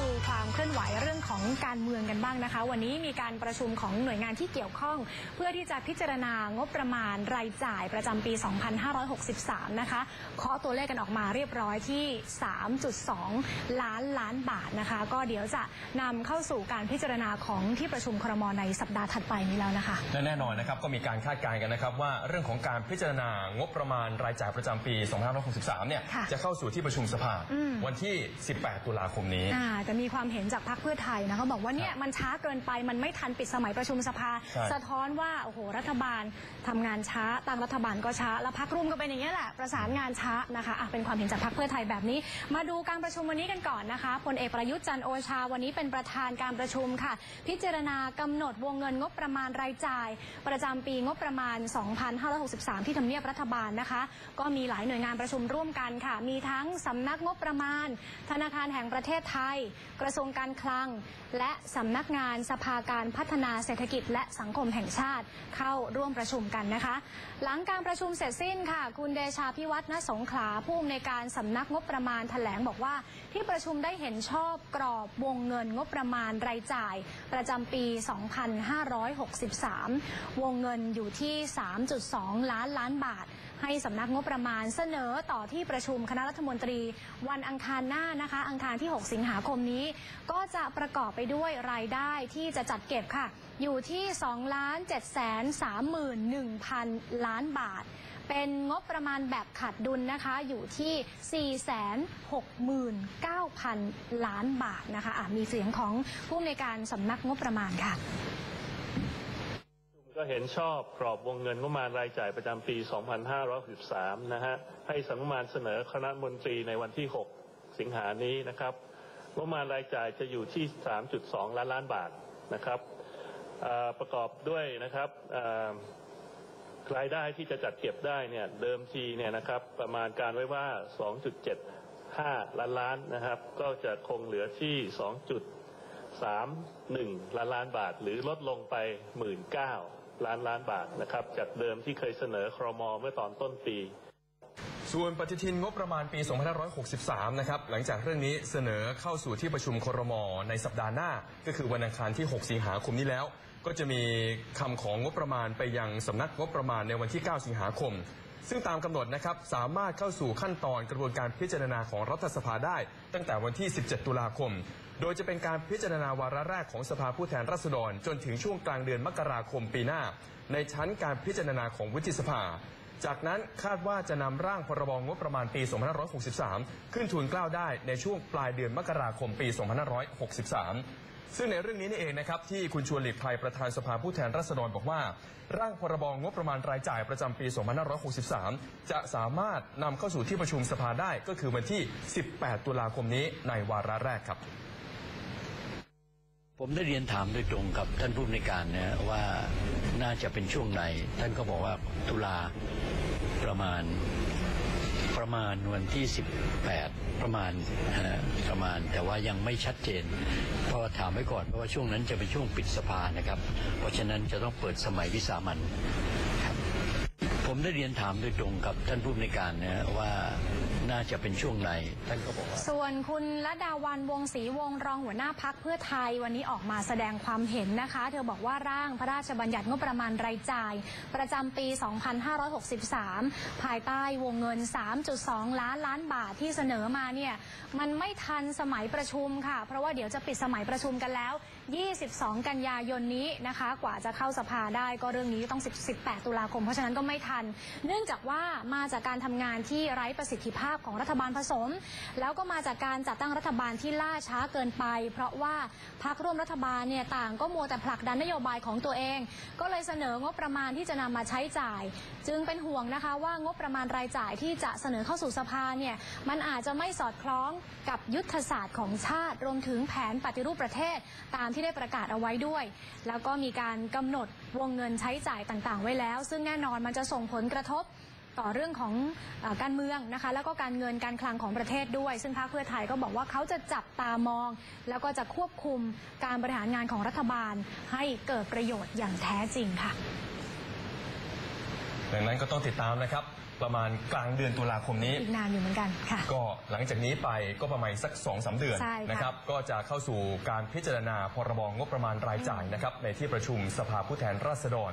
ดูความเคลื่อนไหวเรื่องของการเมืองกันบ้างนะคะ วันนี้มีการประชุมของหน่วยงานที่เกี่ยวข้อง เพื่อที่จะพิจารณางบประมาณรายจ่ายประจำปี 2563 นะคะเคาะตัวเลขกันออกมาเรียบร้อยที่ 3.2 ล้านล้านบาทนะคะ ก็เดี๋ยวจะนำเข้าสู่การพิจารณาของที่ประชุมครมในสัปดาห์ถัดไปนี้แล้วนะคะและแน่นอนนะครับก็มีการคาดการณ์กันนะครับว่าเรื่องของการพิจารณางบประมาณรายจ่ายประจำปี 2563 เนี่ยค่ะจะเข้าสู่ที่ประชุมสภาอืมวันที่ 18 ตุลาคมนี้อ่าแต่มีความเห็นจากพรรคเพื่อไทยนะเขาบอกว่าเนี่ยมันช้าเกินไปมันไม่ทันปิดสมัยประชุมสภา ใช่ สะท้อนว่าโอ้โหรัฐบาลทำงานช้าตั้งรัฐบาลก็ช้า แล้วพรรคร่วมก็เป็นอย่างนี้ยแหละประสานงานช้านะคะอะเป็นความเห็นจากพรรคเพื่อไทยแบบนี้ มาดูการประชุมวันนี้กันก่อนนะคะพลเอกประยุทธ์จันทร์โอชาวันนี้เป็นประธานการประชุมค่ะ พิจารณากำหนดวงเงินงบประมาณรายจ่าย ประจำปีงบประมาณ 2563 ที่ทำเนียบรัฐบาลนะคะ ก็มีหลายหน่วยงานประชุมร่วมกันค่ะ มีทั้งสำนักงบประมาณ ธนาคารแห่งประเทศไทยกระทรวงการคลัง และสำนักงานสภาการพัฒนาเศรษฐกิจและสังคมแห่งชาติเข้าร่วมประชุมกันนะคะ หลังการประชุมเสร็จสิ้นค่ะ คุณเดชาพิวัฒนสงขลาผู้อำนวยการสำนักงบประมาณแถลงบอกว่า ที่ประชุมได้เห็นชอบกรอบวงเงินงบประมาณรายจ่าย ประจำปี 2563 วงเงินอยู่ที่ 3.2 ล้านล้านบาท ให้สำนักงบประมาณเสนอต่อที่ประชุมคณะรัฐมนตรี วันอังคารหน้านะคะ อังคารที่ 6 สิงหาคมนี้ ก็จะประกอบไปด้วยรายได้ที่จะจัดเก็บค่ะ อยู่ที่2ล้าน7 3 1 0 0 0 ล้านบาท เป็นงบประมาณแบบขาดดุลนะคะอยู่ที่ 469,000 ล้านบาทนะคะะมีเสียงของผู้อำนการสำนักงบประมาณค่ะ ก็เห็นชอบกรอบวงเงินงบประมาณรายจ่ายประจำปี 2563 นะฮะ ให้สำนักงานเสนอคณะมนตรีในวันที่ 6 สิงหานี้นะครับ งบประมาณรายจ่ายจะอยู่ที่ 3.2 ล้านล้านบาทนะครับ ประกอบด้วยนะครับรายได้ที่จะจัดเก็บได้เนี่ยเดิมทีเนี่ยนะครับประมาณการไว้ว่า 2.75 ล้านล้านนะครับ ก็จะคงเหลือที่ 2. สามหนึ่งล้านล้านบาท หรือลดลงไปหมื่นเก้า ล้านล้านบาทนะครับจากเดิมที่เคยเสนอครมเมื่อตอนต้นปี ส่วนปฏิทินงบประมาณปี 2563 นะครับ หลังจากเรื่องนี้เสนอเข้าสู่ที่ประชุมครมในสัปดาห์หน้า ก็คือวันอังคารที่ 6 สิงหาคมนี้แล้ว ก็จะมีคำของงบประมาณไปยังสำนักงบประมาณในวันที่ 9 สิงหาคม ซึ่งตามกำหนดนะครับสามารถเข้าสู่ขั้นตอนกระบวนการพิจารณาของรัฐสภาได้ ตั้งแต่วันที่ 17 ตุลาคม โดยจะเป็นการพิจารณาวาระแรกของสภาผู้แทนราษฎร จนถึงช่วงกลางเดือนมกราคมปีหน้า ในชั้นการพิจารณาของวุฒิสภา จากนั้นคาดว่าจะนำร่างพรบงบประมาณปี 2563 ขึ้นทูลเกล้าได้ในช่วงปลายเดือนมกราคมปี 2563 ซึ่งในเรื่องนี้นี่เองนะครับที่คุณชวนหลีกภัยประธานสภาผู้แทนราษฎรบอกว่า ร่างพรบงบประมาณรายจ่ายประจำปี 2563 จะสามารถนำเข้าสู่ที่ประชุมสภาได้ก็คือวันที่ 18 ตุลาคมนี้ในวาระแรกครับ ผมได้เรียนถามโดยตรงกับท่านผู้ในการนะว่าน่าจะเป็นช่วงไหน ท่านก็บอกว่าตุลาประมาณ ประมาณวันที่ 18 ประมาณประมาณ แต่ว่ายังไม่ชัดเจน เพราะว่าถามไว้ก่อนเพราะว่าช่วงนั้นจะเป็นช่วงปิดสภานะครับ เพราะฉะนั้นจะต้องเปิดสมัยวิสามันผมได้เรียนถามโดยตรงกับท่านผู้ในวยการนะว่า น่าจะเป็นช่วงไหนท่านก็บอกว่า ส่วนคุณละดาวันวงศรีวงรองหัวหน้าพักเพื่อไทยวันนี้ออกมาแสดงความเห็นนะคะ เธอบอกว่าร่างพระราชบัญญัติงบประมาณรายจ่าย ประจำปี 2563 ภายใต้วงเงิน 3.2 ล้านล้านบาทที่เสนอมาเนี่ยมันไม่ทันสมัยประชุมค่ะ เพราะว่าเดี๋ยวจะปิดสมัยประชุมกันแล้ว 22 กันยายนนี้นะคะ กว่าจะเข้าสภาได้ก็เรื่องนี้ต้อง 18 ตุลาคม เพราะฉะนั้นก็ไม่ทัน เนื่องจากว่ามาจากการทำงานที่ไร้ประสิทธิภาพของรัฐบาลผสม แล้วก็มาจากการจัดตั้งรัฐบาลที่ล่าช้าเกินไป เพราะว่าพักร่วมรัฐบาลเนี่ยต่างก็มัวแต่ผลักดันนโยบายของตัวเอง ก็เลยเสนองบประมาณที่จะนำมาใช้จ่าย จึงเป็นห่วงนะคะว่างบประมาณรายจ่ายที่จะเสนอเข้าสู่สภาเนี่ยมันอาจจะไม่สอดคล้องกับยุทธศาสตร์ของชาติ รวมถึงแผนปฏิรูปประเทศตามที่ได้ประกาศเอาไว้ด้วย แล้วก็มีการกำหนดวงเงินใช้จ่ายต่างๆ ไว้แล้ว ซึ่งแน่นอนมันจะส่งผลกระทบ ต่อเรื่องของเออการเมืองนะคะ แล้วก็การเงินการคลังของประเทศด้วย ซึ่งพรรคเพื่อไทยก็บอกว่าเขาจะจับตามอง แล้วก็จะควบคุมการบริหารงานของรัฐบาล ให้เกิดประโยชน์อย่างแท้จริงค่ะดังนั้นก็ต้องติดตามนะครับประมาณกลางเดือนตุลาคมนี้อีกนานอยู่เหมือนกันค่ะ ก็หลังจากนี้ไปก็ประมาณสัก2อสเดือนใช่ค่ะนะครับก็จะเข้าสู่การพิจารณาพรบงบประมาณรายจ่ายนะครับในที่ประชุมสภาผู้แทนราษฎร